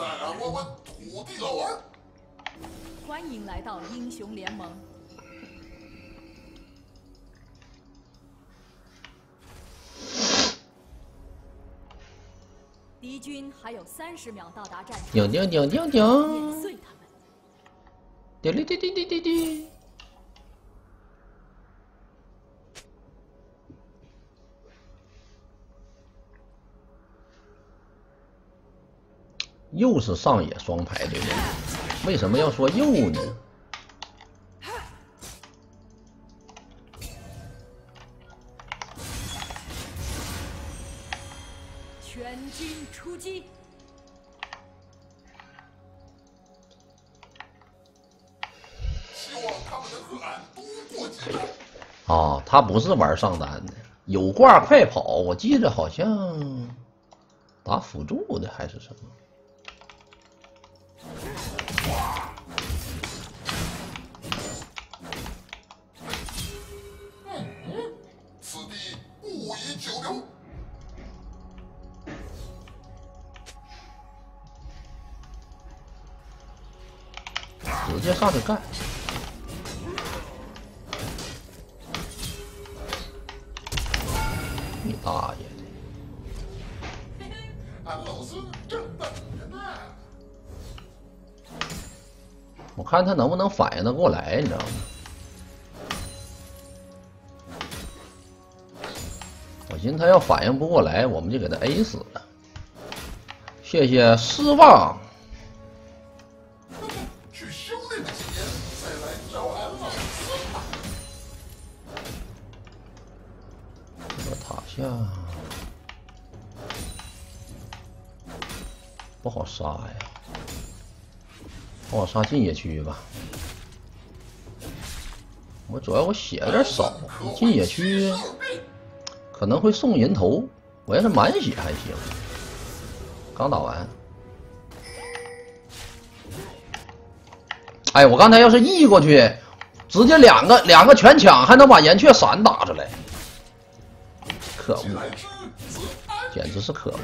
带俺玩玩土地老儿。欢迎来到英雄联盟。敌军还有三十秒到达战场，叮叮叮叮碾，碎他们。滴哩滴滴滴滴滴。又是上野双排对不对？为什么要说又呢？全军出击！希望他们能和俺多过几。啊，他不是玩上单的，有挂快跑，我记着好像打辅助的还是什么。此地不宜久留。直接上去干。看他能不能反应得过来，你知道吗？我寻思他要反应不过来，我们就给他 A 死了。谢谢失望。去修炼几年，再来找俺老孙吧。这塔下不好杀呀，帮我杀进野区吧。我主要我血有点少，进野区可能会送人头。我要是满血还行。刚打完，哎，我刚才要是 E 过去，直接两个两个全抢，还能把岩雀闪打出来，可恶！简直是可恶！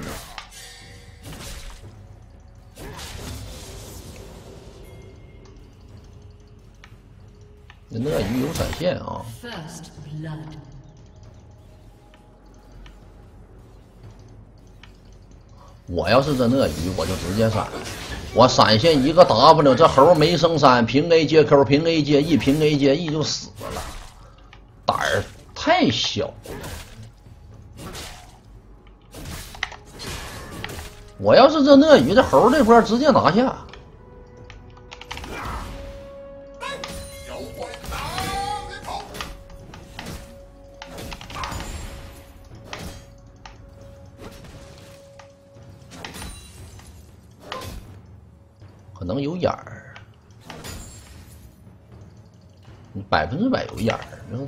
那鳄鱼有闪现啊！我要是这鳄鱼，我就直接闪，我闪现一个 W，这猴没升三，平 A 接 Q，平 A 接 E，平 A 接 E 就死了，胆儿太小了。我要是这鳄鱼，这猴这波直接拿下。有眼儿，百分之百有眼儿，然后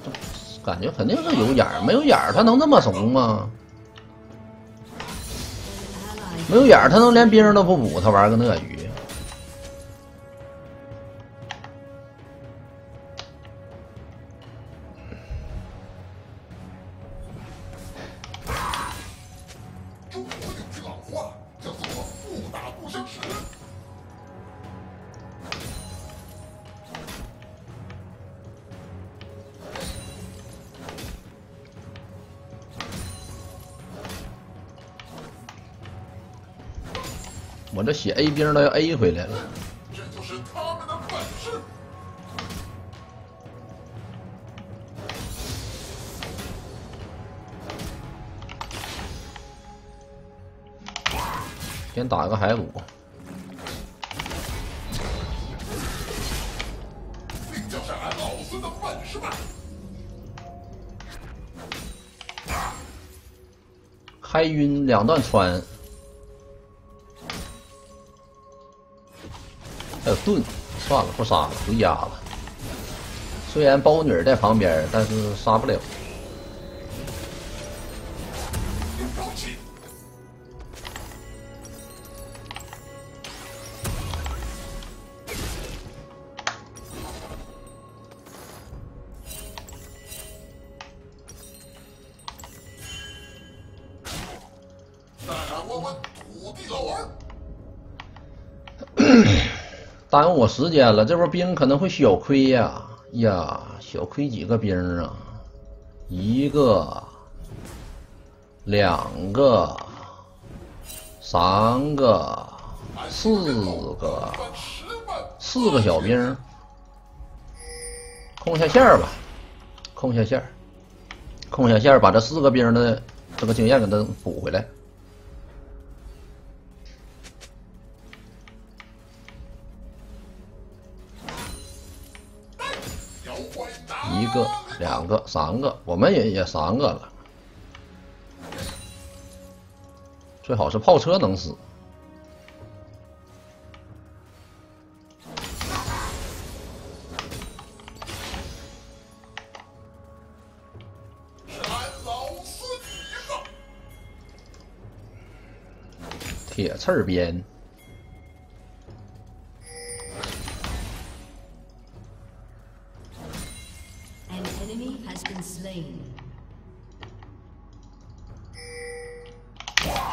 感觉肯定是有眼儿，没有眼儿他能那么怂吗？没有眼儿他能连兵都不补，他玩个鳄鱼，A 兵都要 A 回来了。这就是他们的本事。先打一个骸骨，并交上俺老孙的本事吧。开晕两段穿，还有盾，算了，不杀了，回家了。虽然包女儿在旁边，但是杀不了。耽误我时间了，这波兵可能会小亏呀呀，小亏几个兵啊？一个、两个、三个、四个，四个小兵，控下线吧，控下线，控下线，把这四个兵的这个经验给他补回来。一个、两个、三个，我们也也三个了。最好是炮车能死。是俺老孙一个。铁刺儿鞭，enemy has been slain.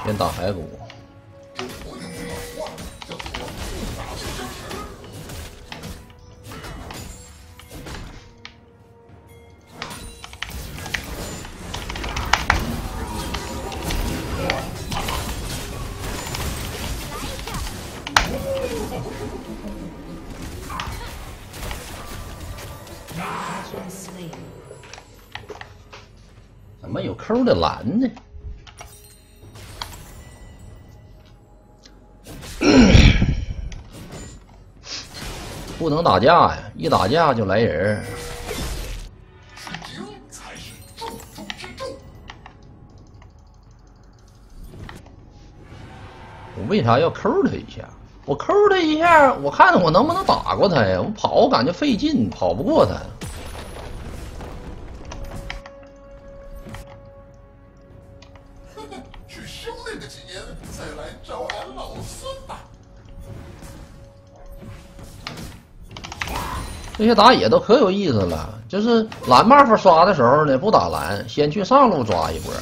先打骸骨。蓝呢？不能打架呀！一打架就来人儿。才是重中之重。我为啥要抠他一下？我抠他一下，我看看我能不能打过他呀？我跑，我感觉费劲，跑不过他。这些打野都可有意思了，就是蓝 buff 刷的时候呢，不打蓝，先去上路抓一波。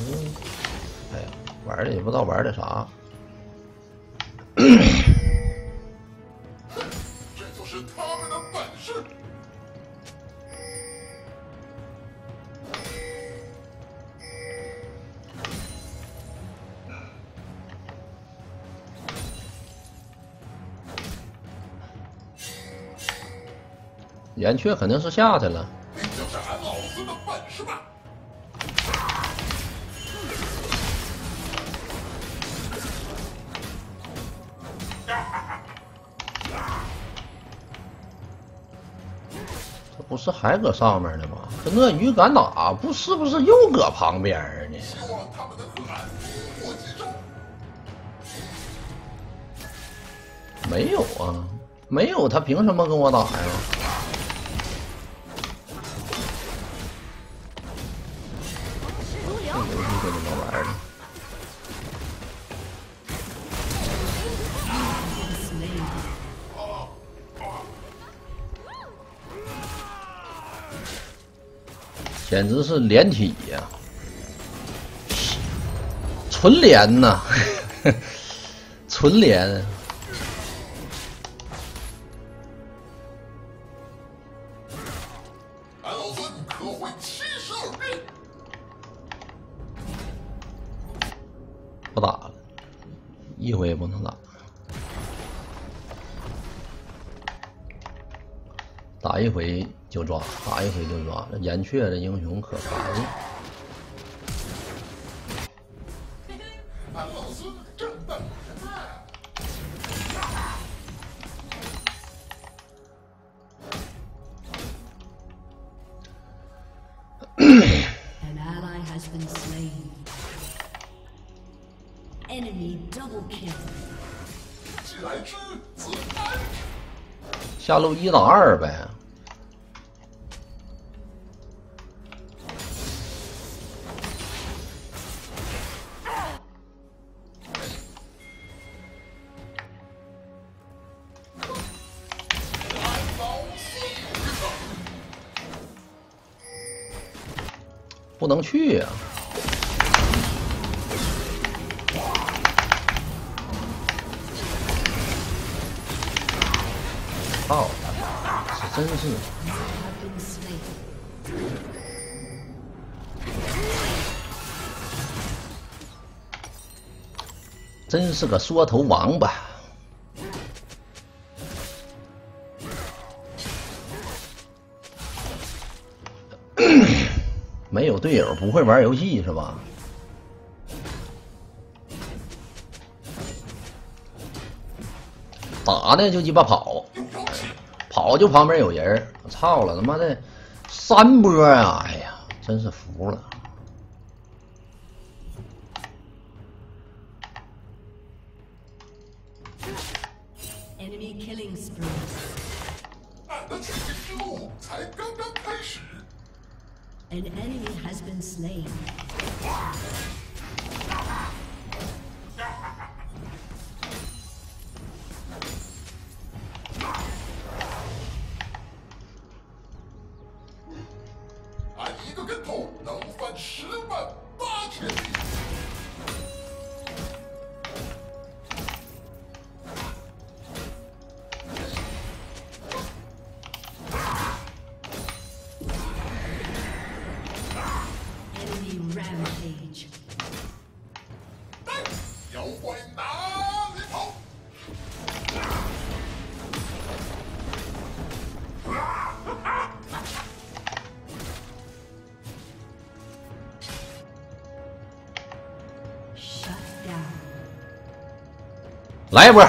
嗯，哎呀，玩的也不知道玩的啥。岩雀肯定是下去了，这不是还搁上面呢吗？这鳄鱼敢打，不是不是又搁旁边呢？没有啊，没有，他凭什么跟我打呀？简直是连体呀、纯连呐，纯连。抓，打一回就抓。这岩雀这英雄可烦了。俺老孙正等着呢。An ally has been slain. Enemy double kill. 既来之，则安。下路一打二呗。上去呀、啊。操、哦，是真是。真是个缩头王八！不会玩游戏是吧？打的就鸡巴跑，跑就旁边有人儿，操了他妈的三波啊！哎呀，真是服了。跟头能翻十万八千里。来一波，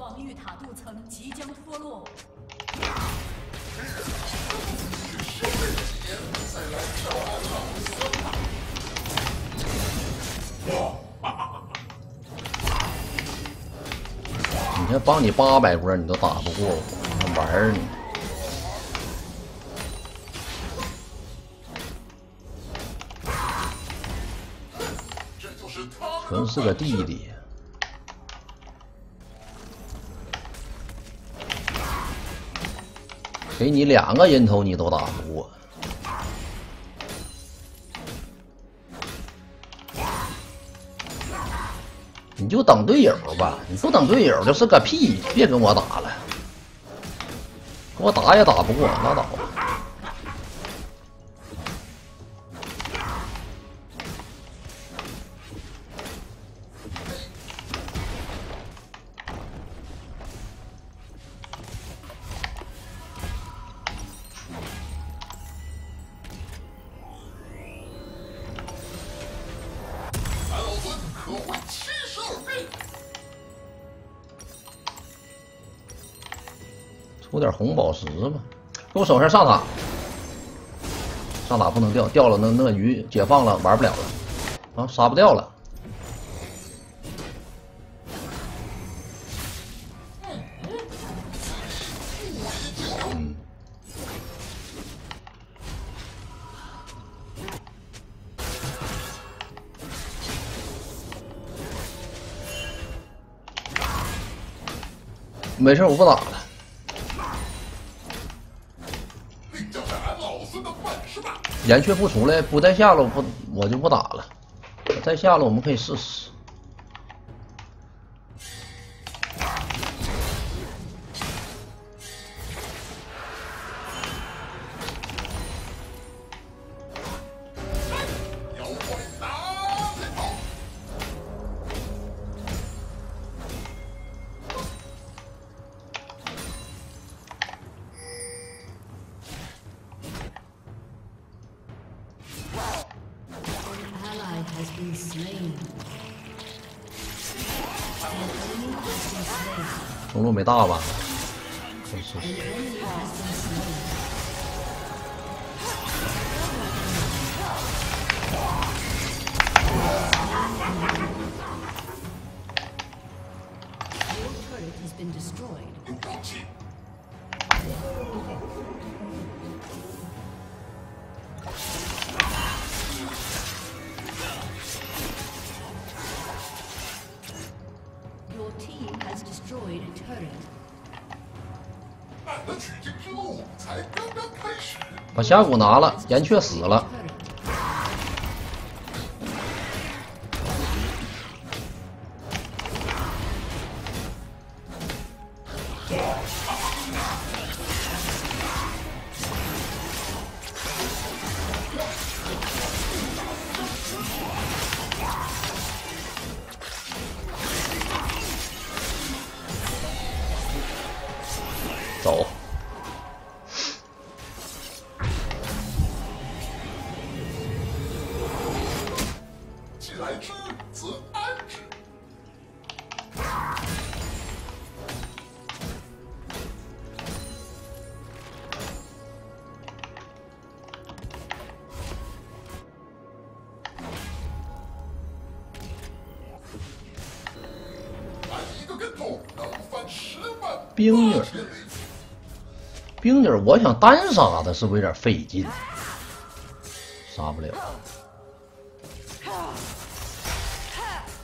防御塔镀层即将脱落。你看帮你八百波你都打不过玩儿呢？这就是他们的纯是个弟弟。给你两个人头你都打不过，你就等队友吧，你不等队友就是个屁！别跟我打了，跟我打也打不过，拉倒。出点红宝石吧，给我手下上塔，上塔不能掉，掉了那那鱼解放了玩不了了，啊，杀不掉了。嗯，没事，我不打。岩雀不出来，不在下路不，我就不打了。在下路我们可以试试。都没大吧？把峡谷拿了，岩雀死了。冰女，我想单杀他是不是有点费劲？杀不了。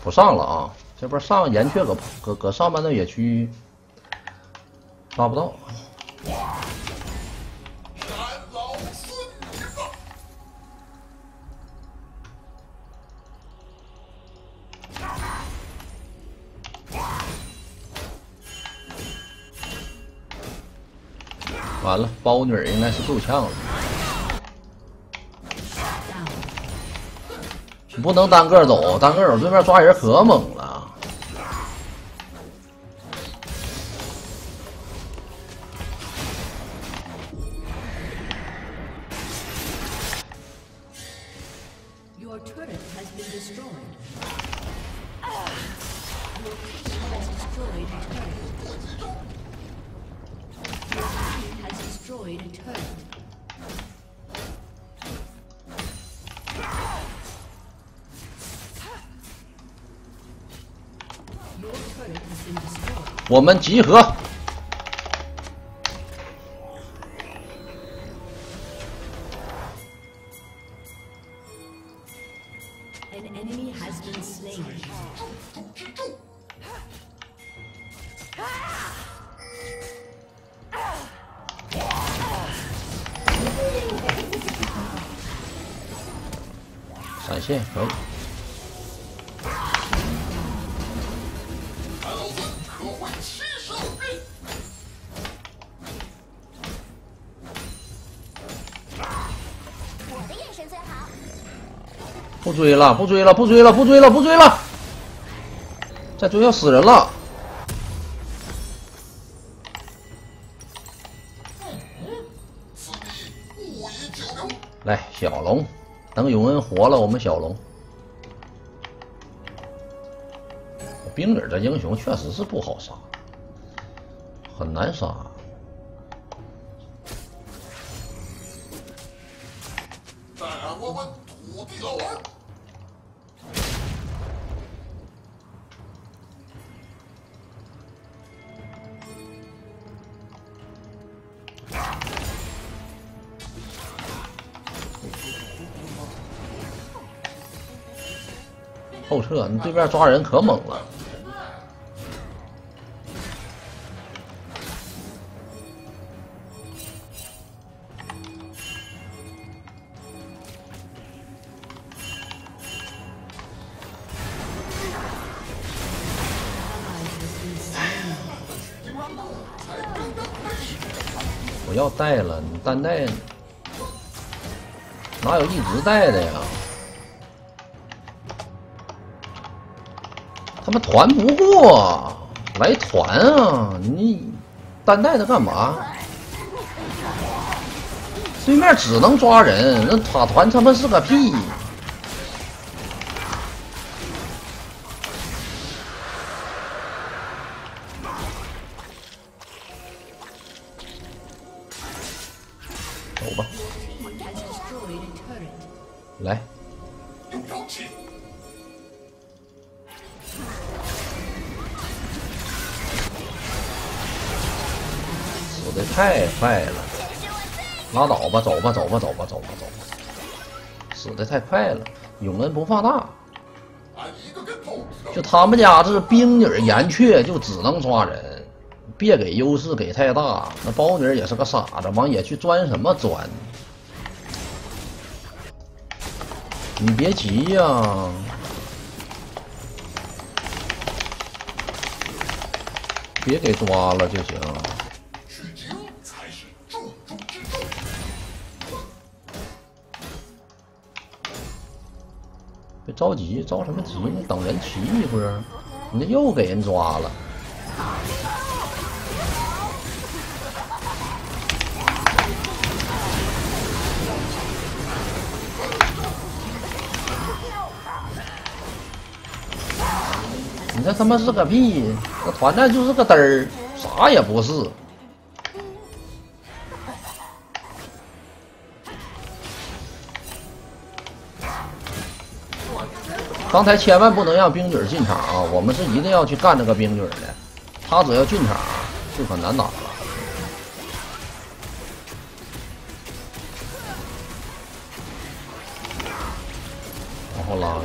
不上了啊！这边上岩雀搁搁搁上半段野区抓不到。完了，包女儿应该是够呛了。你不能单个走，单个走对面抓人可猛了。我们集合。追了，不追了，不追了，不追了，不追了！再追要死人了。来，小龙，等永恩活了，我们小龙。冰女这英雄确实是不好杀，很难杀。你对面抓人可猛了！我要带了，你单带哪有一直带的呀？他们团不过来团啊！你单带他干嘛？对面只能抓人，那塔团他妈是个屁！快了，永恩不放大，就他们家这冰女岩雀就只能抓人，别给优势给太大。那包女也是个傻子，往野去钻什么钻？你别急呀、别给抓了就行。着急，着什么急呢？等人骑一波，你这又给人抓了。你这他妈是个屁！这团战就是个嘚儿，啥也不是。刚才千万不能让冰女进场啊！我们是一定要去干这个冰女的，她只要进场就很难打了。往后拉了，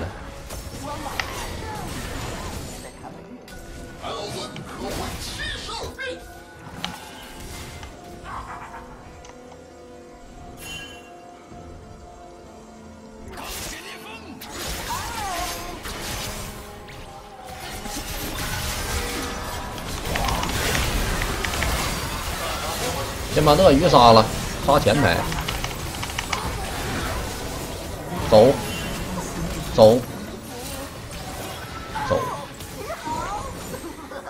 先把鳄鱼杀了，杀前排，走，走，走，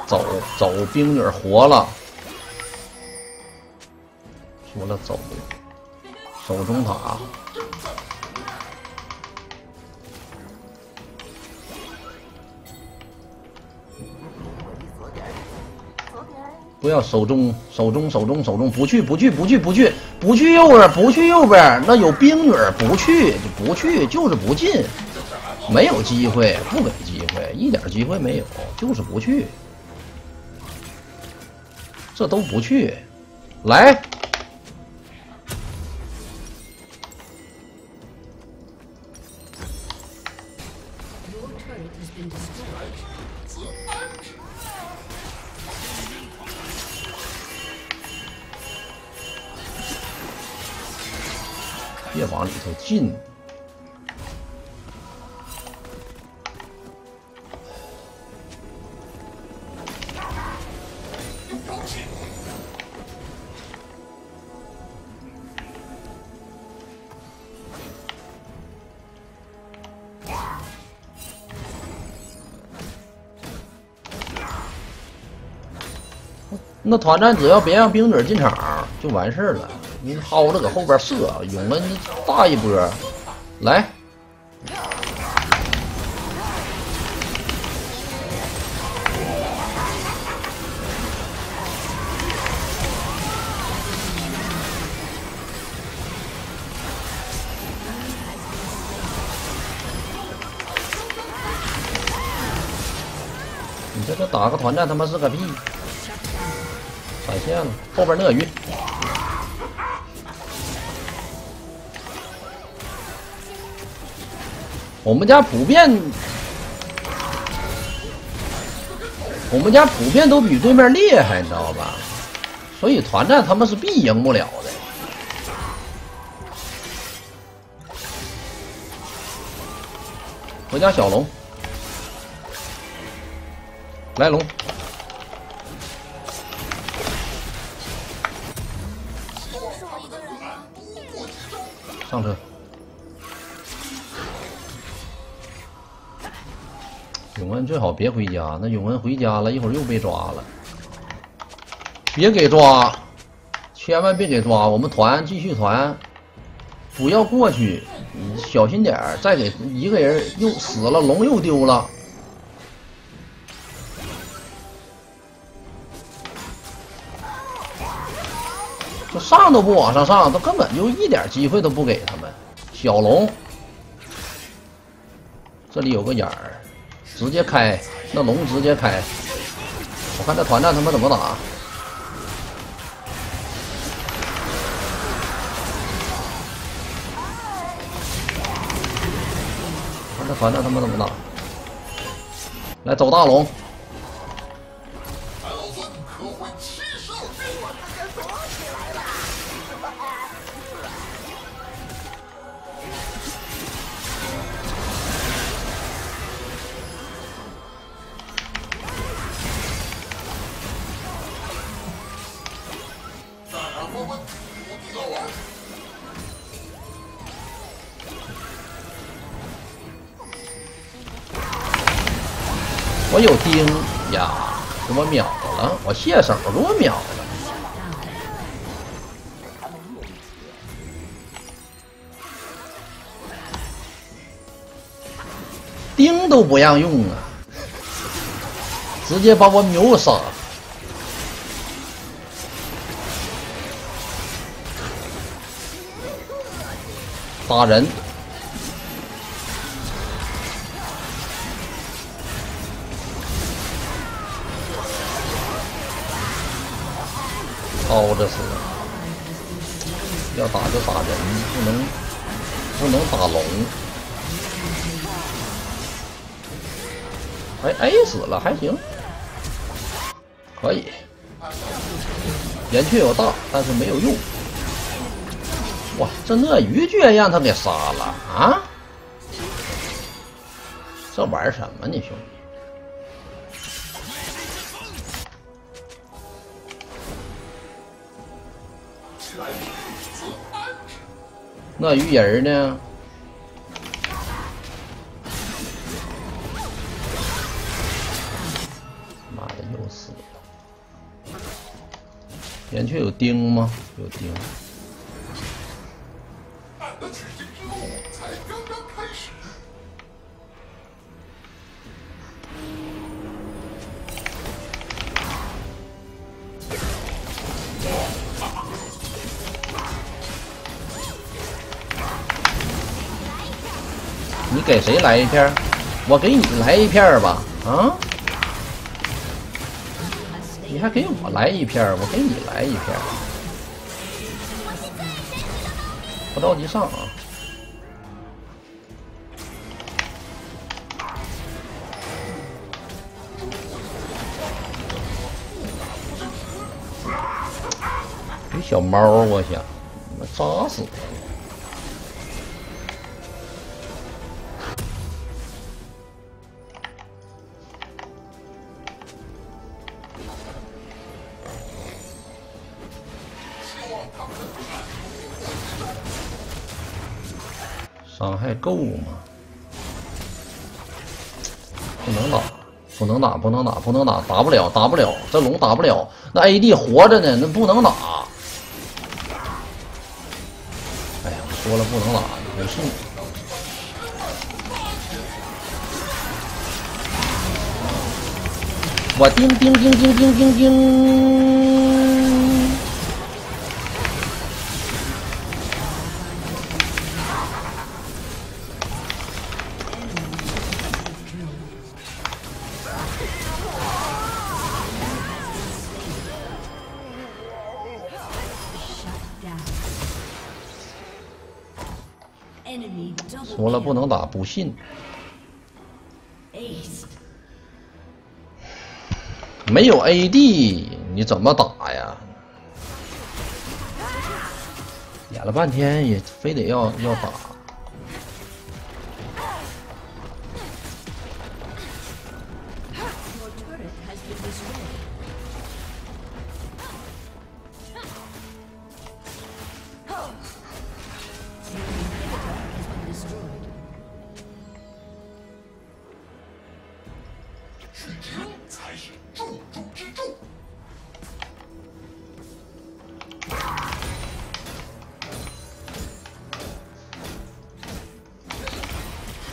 走走，冰女活了，说了走，守中塔，不要守中，守中，守中，守中，不去，不去，不去，不去，不去右边，不去右边，那有冰女，不去就不去，就是不进，没有机会，不给机会，一点机会没有，就是不去，这都不去，来，那团战只要别让冰女进场就完事了，你薅着搁后边射，永恩你大一波，来，你在这打个团战他妈是个屁！闪现了，后边鳄鱼。我们家普遍，我们家普遍都比对面厉害，你知道吧？所以团战他们是必赢不了的。回家小龙，来龙。上车。永恩最好别回家，那永恩回家了，一会儿又被抓了。别给抓，千万别给抓！我们团继续团，不要过去，小心点儿。再给一个人又死了，龙又丢了。上都不往上上，都根本就一点机会都不给他们。小龙，这里有个眼儿，直接开，那龙直接开。我看这团战他们怎么打。看这团战他们怎么打。来走大龙。有钉呀，给我秒了！我谢手给我秒了。钉都不让用啊，直接把我秒杀。打人。包着死，要打就打人，不能不能打龙。哎，A 死了还行，可以。岩雀有大，但是没有用。哇，这鳄鱼居然让他给杀了啊！这玩什么呢，兄弟？那鱼人呢？妈的，又死了！岩雀有钉吗？有钉。谁来一片？我给你来一片吧，啊？你还给我来一片，我给你来一片。不着急上啊！这小猫，我想，扎死还。够吗？不能打，不能打，不能打，不能打，打不了，打不了，这龙打不了。那 AD 活着呢，那不能打。哎呀，我说了不能打，也是。我叮叮叮叮叮叮叮。不，信。没有 AD，你怎么打呀？演了半天也非得要要打。是车才是重中之重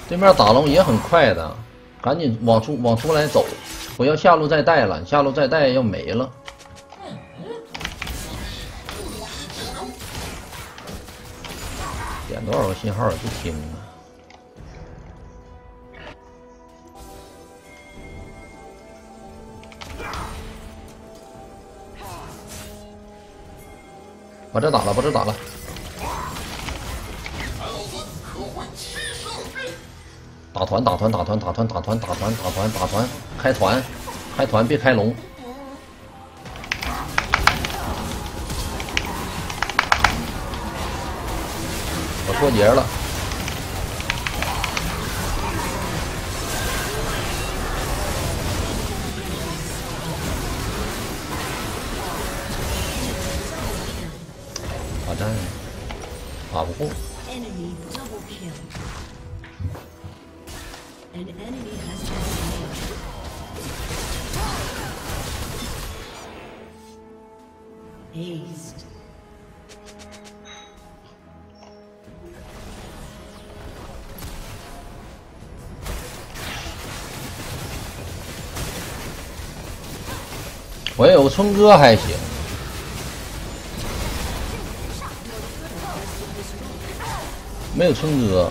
对面打龙也很快的赶紧往出往出来走不要下路再带了下路再带要没了。点多少个信号也不听把这打了，把这打了。打团，打团，打团，打团，打团，打团，打团，打团，开团，开团，别开龙。我过节了。打不过喂我有个春哥还行。没有春哥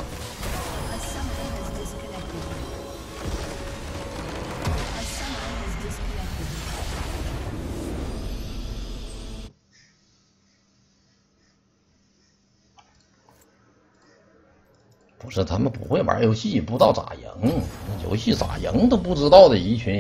不是他们不会玩游戏不知道咋赢。游戏咋赢都不知道的一群